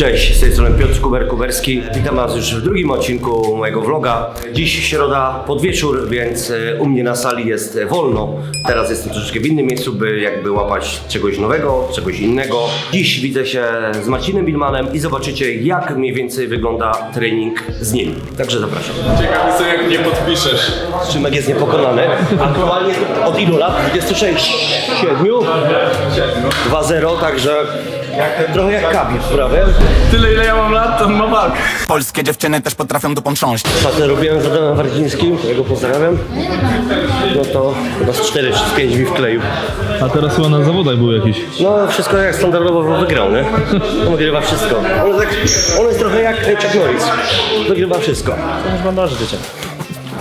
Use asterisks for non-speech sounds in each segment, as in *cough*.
Cześć, z tej strony Piotr Kuber-Kuberski. Witam Was już w drugim odcinku mojego vloga. Dziś środa pod wieczór, więc e, u mnie na sali jest e, wolno. Teraz jestem troszeczkę w innym miejscu, by jakby łapać czegoś nowego, czegoś innego. Dziś widzę się z Marcinem Bilmanem i zobaczycie jak mniej więcej wygląda trening z nim. Także zapraszam. Ciekawi co jak mnie podpiszesz. Szymek jest niepokonany. Aktualnie od ilu lat? 26, 7, 2-0, także trochę jak Kabir, prawda? Tyle ile ja mam lat, to on ma walkę. Polskie dziewczyny też potrafią dupą trząść. Ostatnio robiłem z Adamem Wardzińskim, którego pozdrawiam. No to chyba z 4 czy z 5 mi wkleił. A teraz chyba na zawodach był jakiś. No wszystko jak standardowo wygrał, nie? On wygrywa wszystko. On jest, tak, on jest trochę jak Chuck Norris. Wygrywa wszystko. To już bandaży dzieciak.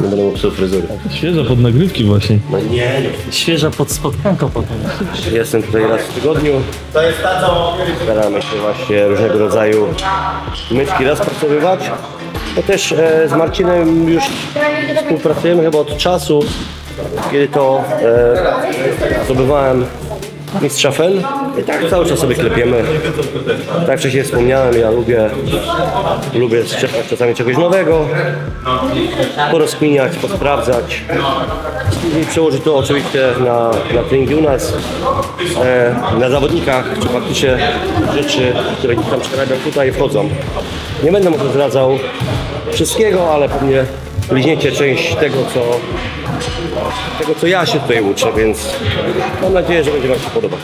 Nie będę mu psuł fryzury. Świeża pod nagrywki właśnie. No nie, no. Świeża pod spotkanko potem. Jestem tutaj raz w tygodniu. To jest ta, co... Staramy się właśnie różnego rodzaju myszki rozpracowywać. To też e, z Marcinem już współpracujemy chyba od czasu, kiedy to e, zdobywałem mistrza FEL. I tak cały czas sobie klepiemy. Tak jak wcześniej wspomniałem, ja lubię, lubię czasami czegoś nowego, porozkminiać, posprawdzać. Później przełożyć to oczywiście na, na treningi u nas, e, na zawodnikach, czy faktycznie rzeczy, które gdzieś tam przerabiam tutaj wchodzą. Nie będę może zdradzał wszystkiego, ale pewnie liźniecie część tego, co, tego, co ja się tutaj uczę, więc mam nadzieję, że będzie Wam się podobać.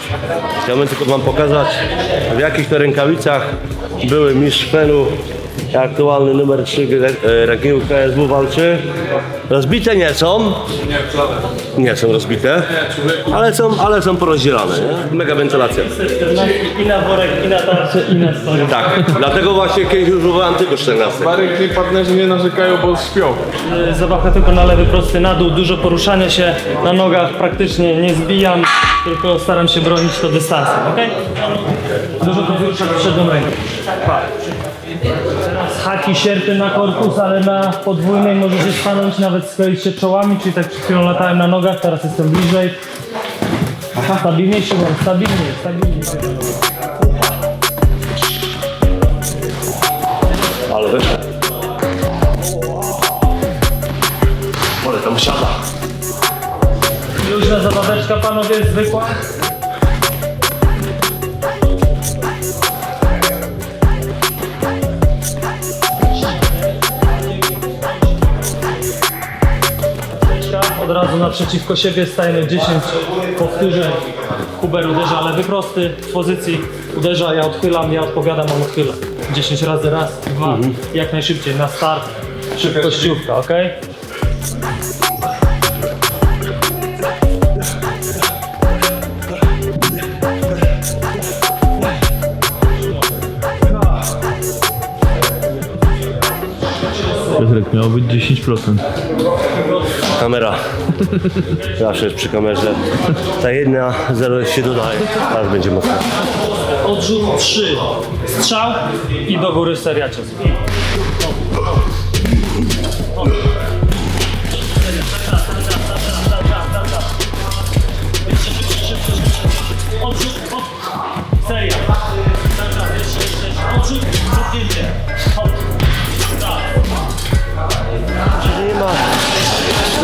Chciałbym tylko Wam pokazać, w jakich to rękawicach były mistrz Fenu aktualny numer 3 w e, rankingu KSW walczy. Rozbite nie są. Nie są rozbite, ale są, ale są porozdzielane. Nie? Mega wentylacja. I na worek, i na tarczę, i na stoję. Tak, dlatego właśnie kiedyś używałem tylko 14. Marek i partnerzy nie narzekają, bo śpią. Zawacha tylko na lewy prosty na dół, dużo poruszania się na nogach, praktycznie nie zbijam, tylko staram się bronić to dystansem, ok? Dużo to wyruszać przednią ręką. Pa. Haki, sierpy na korpus, ale na podwójnej możecie stanąć, nawet skleić się czołami, czyli tak przed chwilą latałem na nogach, teraz jestem bliżej. Stabilniej się stabilniej, stabilniej. Ale wyszło. Ale tam siada. Luźna zabaweczka, panowie, zwykła. Razu naprzeciwko siebie stajemy 10 powtórzeń. Kuber uderza lewy prosty w pozycji. Uderza, ja odchylam, ja odpowiadam, on odchyla. 10 razy raz, dwa, jak najszybciej na start. Szybkościówka, ok? Piotrek miało być 10%. Kamera. Zawsze jest przy kamerze. Ta jedna zero się dodaje. Teraz będzie mocno. Odrzut 3. Strzał i do góry seria ciosów. Odrzut, hop. Seria. Odrzut, cofnięcie.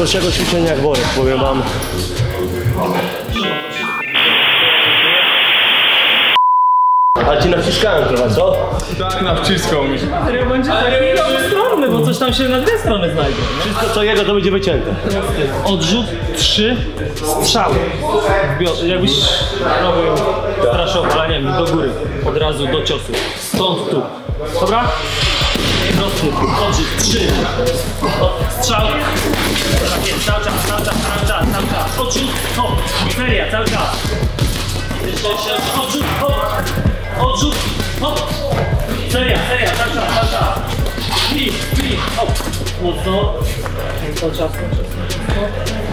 Gorszego ćwiczenia jak worek, powiem wam. Ale ci naciskałem trochę, co? Tak, na wciską mi. Seria będzie taki dwustronny, bo coś tam się na dwie strony znajdzie. nie? Wszystko co jego to będzie wycięte. Odrzut 3, strzał. Bio- Jakbyś robił straszowaleniem do góry, od razu do ciosu. Stąd tu. Dobra? Prosty, odrzut 3. Strzał. Tak jest, cały czas, cały czas, cały czas, cały czas. Odrzut, hop. Seria, cały czas. Jeszcze, jeszcze, hop. Odrzut, hop. Seria, seria, cały czas, cały czas. Klik, klik, hop. Mocno. Cały czas, czas.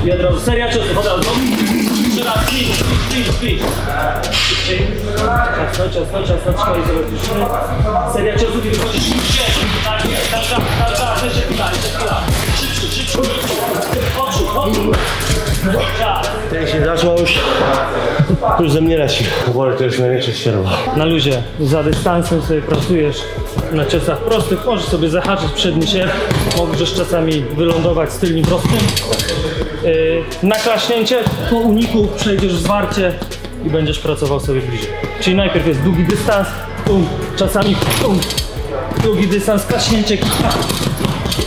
I od razu seria ciosów, od razu. Trzy raz, klik, klik, klik. Szybciej. Cały czas, cały czas, cały czas, cały czas, zobaczymy. Seria ciosów i wychodzisz szybciej. Tak jest, cały czas, cały czas, jeszcze chwila, jeszcze chwila. Szybciej, szybciej. Odrzut. Czas. Ten się zaczął już, już ze mnie leci. Wolę to jest największa ścierwa. Na luzie, za dystansem sobie pracujesz na ciosach prostych, możesz sobie zahaczyć przedni sierp, możesz czasami wylądować z tylnym prostym. Yy, na klaśnięcie, po uniku przejdziesz zwarcie i będziesz pracował sobie bliżej. Czyli najpierw jest długi dystans, tum, czasami tum, długi dystans, klaśnięcie.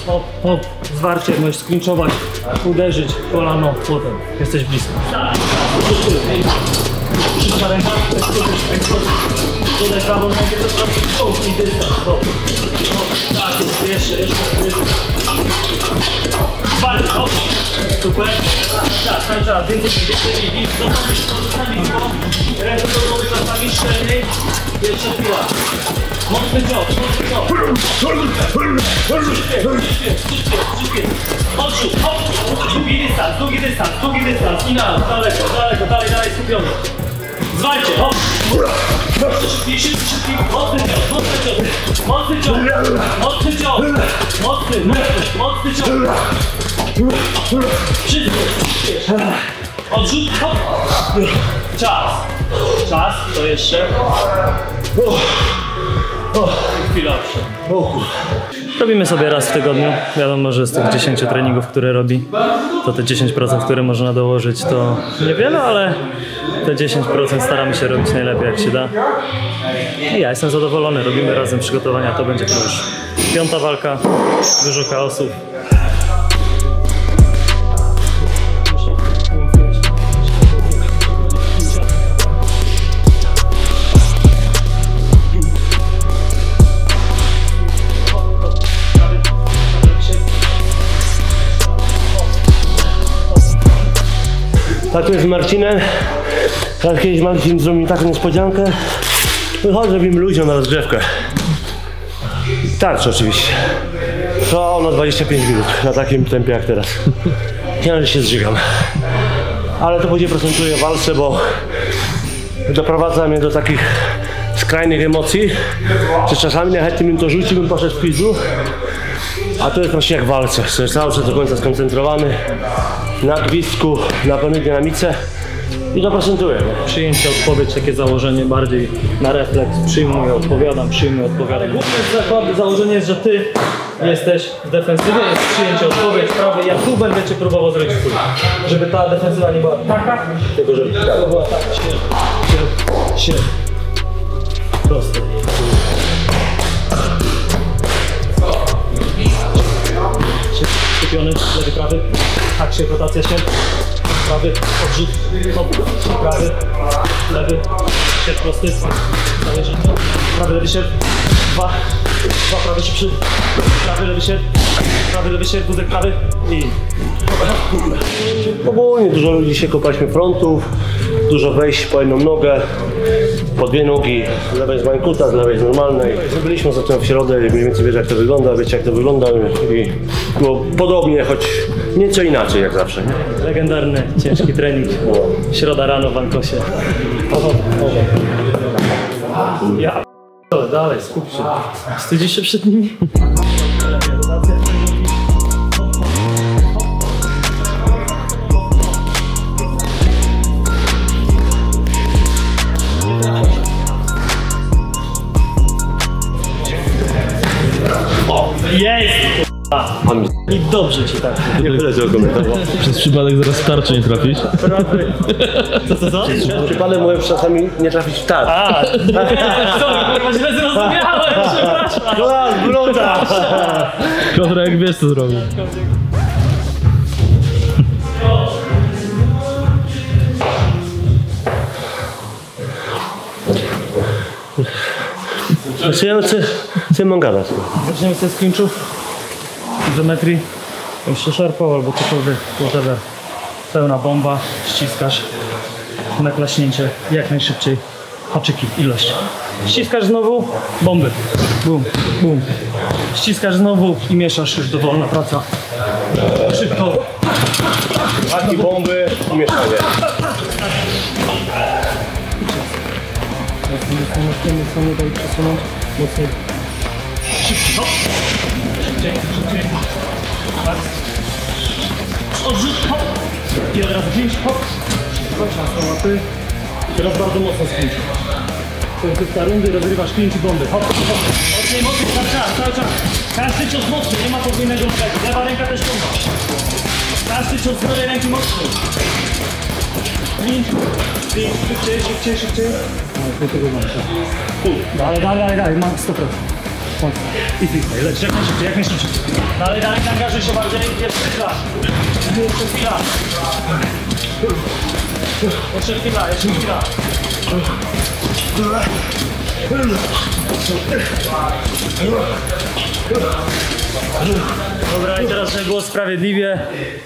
Hop, hop, zwarcie, możesz sklinczować, uderzyć kolano, potem jesteś blisko. Dodaj prawą nogę, to zrobić punkt i dystans. Hop, tak, jest, jeszcze, jeszcze, jeszcze. Bardzo, hop, super. Tak, cały czas, więcej, więcej, więcej, zostawić, zostawić, hop. Rękę do góry, czasami szczelniej, jeszcze chwila. Mocny cios, mocny cios. Szybkie, szybkie, szybkie, szybkie. Odrzut, hop, długi dystans, długi dystans, długi dystans i na, daleko, daleko, dalej, dalej, skupiony. Zwalcie, hop! Szybki, szybki, szybki, mocny cios, mocny cios, mocny cios, mocny cios, mocny, mocny cios. Szybko, odrzut, hop! Czas, czas, to jeszcze. Chwila. Robimy sobie raz w tygodniu. Wiadomo, że z tych 10 treningów, które robi, to te 10%, które można dołożyć, to niewiele, ale te 10% staramy się robić najlepiej jak się da. I ja jestem zadowolony, robimy razem przygotowania, to będzie to już piąta walka, dużo chaosów. Tak to jest z Marcinem. Jak kiedyś Marcin zrobił mi taką niespodziankę. Wychodź, zrobimy ludziom na rozgrzewkę. Tarcz oczywiście. To na 25 minut, na takim tempie jak teraz. Ja że się zżygam. Ale to później procentuje w walce, bo doprowadza mnie do takich skrajnych emocji, że czasami najchętniej bym to rzucił, bym poszedł w. A to jest właśnie jak walce. Jestem cały czas do końca skoncentrowany na gwizdku, na pełnej dynamice i to procentuje. nie? Przyjęcie, odpowiedź, takie założenie bardziej na refleks. Przyjmuję, odpowiadam, przyjmuję, odpowiadam. Główne założenie jest, że ty jesteś w defensywie, jest przyjęcie, odpowiedź, prawy. Ja tu będę cię próbował zrobić twój. Żeby ta defensywa nie była taka, tylko żeby była tak. Sierp, sierp, sierp. Prosto. Skupiony, lewy, prawy. Tak się, rotacja się. Prawy, odrzut, prawy, lewy, sierp prosty, zależy, prawy, lewy sierp, dwa, dwa, prawy szybszy, prawy, lewy sierp, prawy, lewy sierp, wózek prawy i Ogólnie dużo ludzi się kopaliśmy frontów, dużo wejść po jedną nogę, po dwie nogi, z lewej z mańkuta, z lewej z normalnej. Byliśmy zatem w środę i mniej więcej wiecie jak to wygląda, wiecie jak to wygląda i było podobnie, choć nieco inaczej jak zawsze. Nie? legendarny, ciężki trening. Środa rano w Ankosie. Ja dalej, skup się. Wstydzisz się przed nimi? Jest! Mam I dobrze ci tak. nie komentował. Przez przypadek zaraz w tarczę nie trafisz. Co, co, co? Przypadek mówię czasami nie trafić w tarcz. A, sorry, kurwa, źle zrozumiałem, przepraszam. Klas, bruta! Piotrek wiesz co zrobił. Co ja co ja mam gadać? Zaczniemy sobie z klinczu. Izometrii. Jeszcze szarpał albo cokolwiek, whatever. Pełna bomba, ściskasz. Na klaśnięcie, jak najszybciej. Haczyki, ilość. Ściskasz znowu, bomby. Bum, bum. Ściskasz znowu i mieszasz, już dowolna praca. Szybko. Haki, bomby i mieszanie. Mocno, mocno, mocno, mocno, nie daj przesunąć. Mocniej. Szybciej, hop. Szybciej. Odrzut, hop. I od razu pięć, hop. Na łapy. Teraz bardzo mocno spięć. Końcówka rundy, rozrywasz pięć bomby. Hop, hop, hop. Mocniej, mocniej, cały czas, cały czas. Każdy cios mocny, nie ma podwójnego lewej. Lewa ręka też pompa. Każdy cios z lewej ręki mocny. Pięć, pięć, szybciej, szybciej, szybciej. No, tego mam, dalej, dalej, dalej, dalej, mam 100%. Mocno. I freestyle, leć, jak najszybciej, jak najszybciej. Dalej, dalej, angażuj się bardziej, jeszcze chwila. Jeszcze chwila. Jeszcze chwila, jeszcze chwila. Dobra, i teraz, żeby było sprawiedliwie,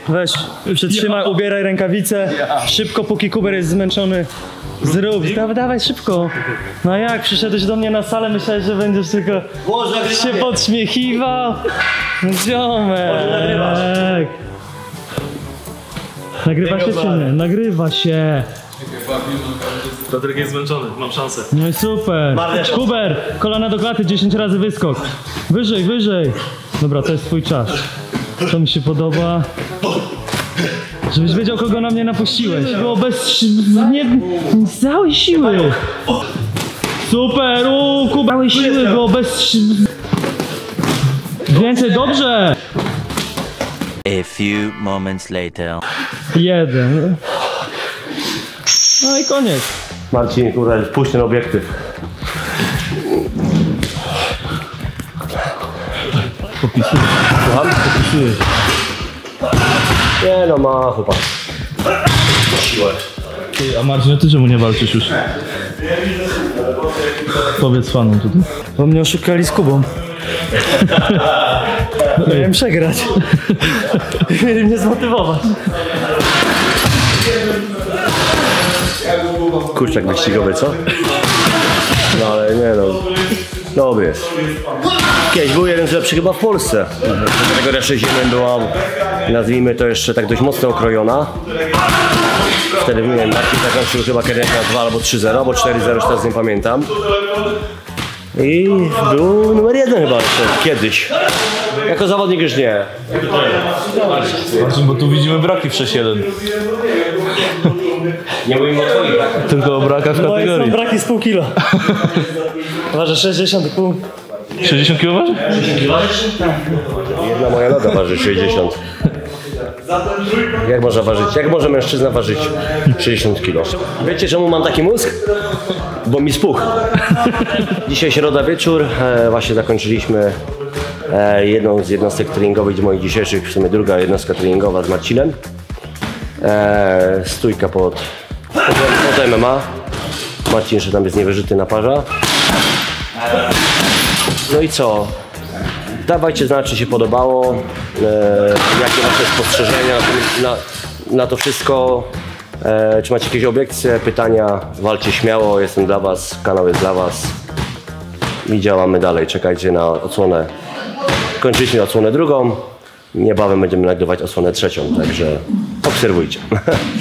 weź, przytrzymaj, ubieraj rękawice, szybko, póki Kuber jest zmęczony, zrób, dawaj, dawaj, szybko. No jak, przyszedłeś do mnie na salę, myślałeś, że będziesz tylko się podśmiechiwał? Ziomek! Nagrywa się czy nie? Nagrywa się! Piotrek jest zmęczony, mam szansę. No i super. Kuber, kolana do klaty, 10 razy wyskok. Wyżej, wyżej. Dobra, to jest twój czas. To mi się podoba. Żebyś wiedział, kogo na mnie napuściłeś. Było bez... nie... z całej siły. Super, uuu, Kuba, całej siły było bez... Więcej, dobrze. A few moments later. Jeden. No i koniec. Marcin, kurde, puść ten obiektyw. Słucham? Nie no, ma chłopak. Ty, a Marcin, ty czemu nie walczysz już? Powiedz fanom tutaj. Bo mnie oszukali z Kubą. *laughs* Miałem przegrać. *laughs* Mieli mnie zmotywować. Kurczak wyścigowy, co? No ale nie no. Dobry jest. Kiedyś był jeden z lepszych chyba w Polsce. Kategoria 6.1 była, nazwijmy to jeszcze tak dość mocno okrojona. Wtedy nie wiem, Marcin zakończył chyba karierę na 2 albo 3-0, albo 4-0, już teraz nie pamiętam. I był numer jeden chyba jeszcze kiedyś. Jako zawodnik już nie. Marcin, bo tu widzimy braki w 6-1. Nie mówimy o twoich, tak? Tylko o brakach w i są kategorii. braki z pół kilo. Waży 60 pół. 60 kg waży? Jedna moja noga waży 60. Jak można ważyć? Jak może mężczyzna ważyć 60 kg? Wiecie czemu mam taki mózg? Bo mi spuch. Dzisiaj środa wieczór, e, właśnie zakończyliśmy jedną z jednostek treningowych moich dzisiejszych, w sumie druga jednostka treningowa z Marcinem. E, stójka pod, pod, MMA. Marcin jeszcze tam jest niewyżyty na parza. No i co? Dawajcie znać, czy się podobało, e, jakie macie spostrzeżenia na, na to wszystko. E, czy macie jakieś obiekcje, pytania, walcie śmiało, jestem dla Was, kanał jest dla Was. I działamy dalej, czekajcie na odsłonę. Kończyliśmy odsłonę drugą, niebawem będziemy nagrywać odsłonę trzecią, także obserwujcie. *laughs*